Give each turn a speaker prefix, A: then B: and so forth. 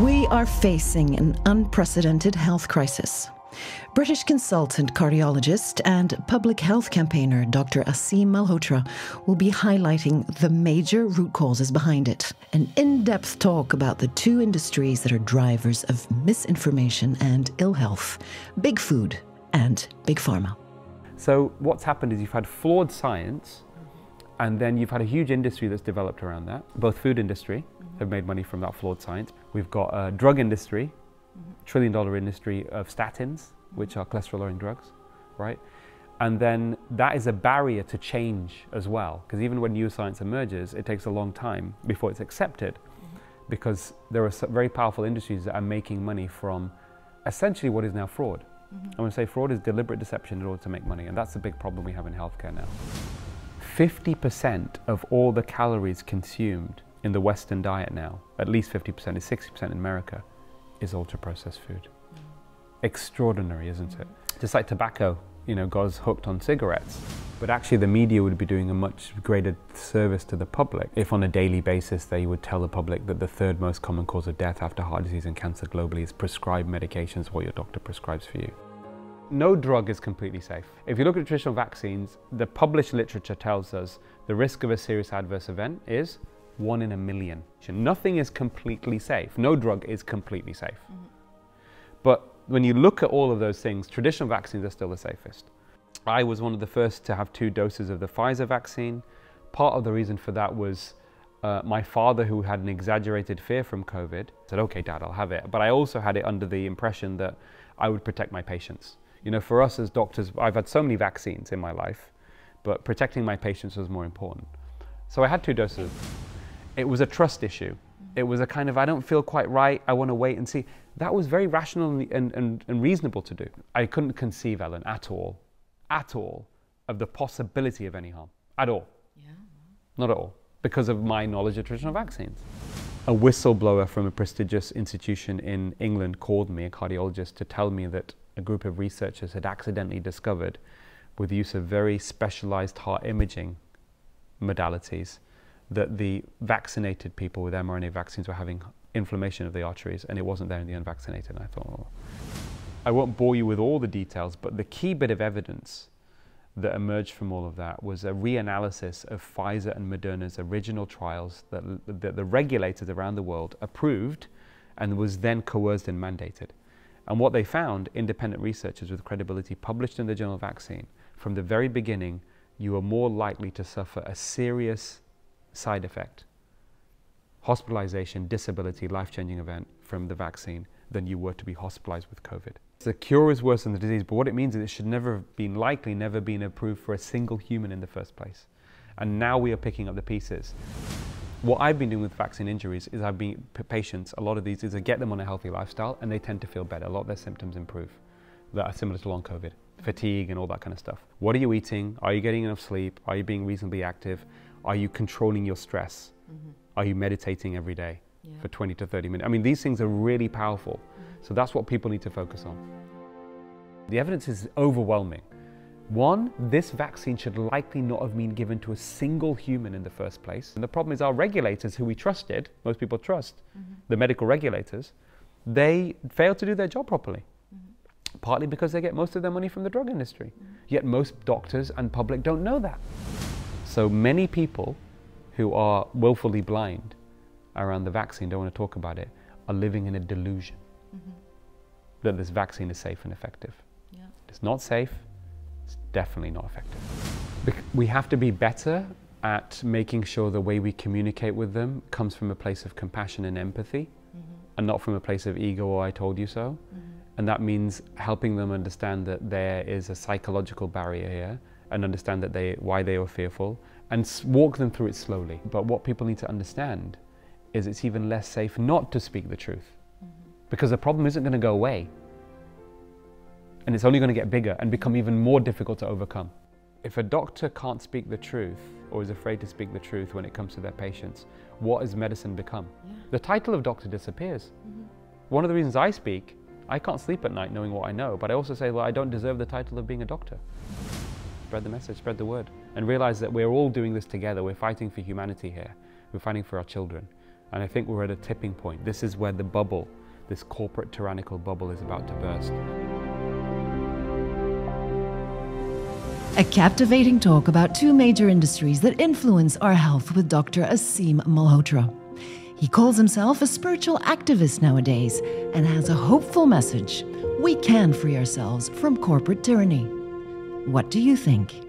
A: We are facing an unprecedented health crisis. British consultant cardiologist and public health campaigner Dr. Aseem Malhotra will be highlighting the major root causes behind it. An in depth talk about the two industries that are drivers of misinformation and ill health big food and big pharma.
B: So, what's happened is you've had flawed science, and then you've had a huge industry that's developed around that. Both food industry have made money from that flawed science. We've got a drug industry mm-hmm. trillion dollar industry of statins, which are mm-hmm. cholesterol lowering drugs, right? And then that is a barrier to change as well, because even when new science emerges, it takes a long time before it's accepted, mm-hmm. because there are very powerful industries that are making money from essentially what is now fraud. Mm-hmm. I want to say fraud is deliberate deception in order to make money, and that's the big problem we have in healthcare now. 50% of all the calories consumed in the Western diet now, at least 50%, is 60% in America, is ultra processed food. Mm. Extraordinary, isn't it? Just like tobacco, you know, got us hooked on cigarettes. But actually, the media would be doing a much greater service to the public if, on a daily basis, they would tell the public that the third most common cause of death after heart disease and cancer globally is prescribed medications, what your doctor prescribes for you. No drug is completely safe. If you look at traditional vaccines, the published literature tells us the risk of a serious adverse event is one in a million. Nothing is completely safe. No drug is completely safe. Mm-hmm. But when you look at all of those things, traditional vaccines are still the safest. I was one of the first to have two doses of the Pfizer vaccine. Part of the reason for that was uh, my father, who had an exaggerated fear from COVID, said, Okay, dad, I'll have it. But I also had it under the impression that I would protect my patients. You know, for us as doctors, I've had so many vaccines in my life, but protecting my patients was more important. So I had two doses it was a trust issue. Mm-hmm. It was a kind of, I don't feel quite right, I want to wait and see. That was very rational and, and, and reasonable to do. I couldn't conceive, Ellen, at all, at all, of the possibility of any harm. At all. Yeah. Not at all. Because of my knowledge of traditional vaccines. A whistleblower from a prestigious institution in England called me, a cardiologist, to tell me that a group of researchers had accidentally discovered, with the use of very specialized heart imaging modalities, that the vaccinated people with mRNA vaccines were having inflammation of the arteries and it wasn't there in the unvaccinated. And I thought, oh. I won't bore you with all the details, but the key bit of evidence that emerged from all of that was a reanalysis of Pfizer and Moderna's original trials that, that the regulators around the world approved and was then coerced and mandated. And what they found, independent researchers with credibility published in the journal Vaccine, from the very beginning, you are more likely to suffer a serious side effect, hospitalization, disability, life changing event from the vaccine than you were to be hospitalized with COVID. The cure is worse than the disease, but what it means is it should never have been likely, never been approved for a single human in the first place. And now we are picking up the pieces. What I've been doing with vaccine injuries is I've been patients, a lot of these is I get them on a healthy lifestyle and they tend to feel better. A lot of their symptoms improve that are similar to long COVID, fatigue and all that kind of stuff. What are you eating? Are you getting enough sleep? Are you being reasonably active? Are you controlling your stress? Mm-hmm. Are you meditating every day yeah. for 20 to 30 minutes? I mean, these things are really powerful. Mm-hmm. So that's what people need to focus on. The evidence is overwhelming. One, this vaccine should likely not have been given to a single human in the first place. And the problem is our regulators, who we trusted, most people trust, mm-hmm. the medical regulators, they failed to do their job properly. Mm-hmm. Partly because they get most of their money from the drug industry. Mm-hmm. Yet most doctors and public don't know that. So many people who are willfully blind around the vaccine, don't want to talk about it, are living in a delusion mm-hmm. that this vaccine is safe and effective. Yeah. It's not safe, it's definitely not effective. We have to be better at making sure the way we communicate with them comes from a place of compassion and empathy mm-hmm. and not from a place of ego or I told you so. Mm-hmm. And that means helping them understand that there is a psychological barrier here and understand that they, why they were fearful and walk them through it slowly. But what people need to understand is it's even less safe not to speak the truth mm-hmm. because the problem isn't going to go away and it's only going to get bigger and become even more difficult to overcome. If a doctor can't speak the truth or is afraid to speak the truth when it comes to their patients, what has medicine become? Yeah. The title of doctor disappears. Mm-hmm. One of the reasons I speak, I can't sleep at night knowing what I know, but I also say, well, I don't deserve the title of being a doctor spread the message, spread the word, and realize that we're all doing this together. We're fighting for humanity here. We're fighting for our children. And I think we're at a tipping point. This is where the bubble, this corporate tyrannical bubble, is about to burst.
A: A captivating talk about two major industries that influence our health with Dr. Aseem Malhotra. He calls himself a spiritual activist nowadays and has a hopeful message. We can free ourselves from corporate tyranny. What do you think?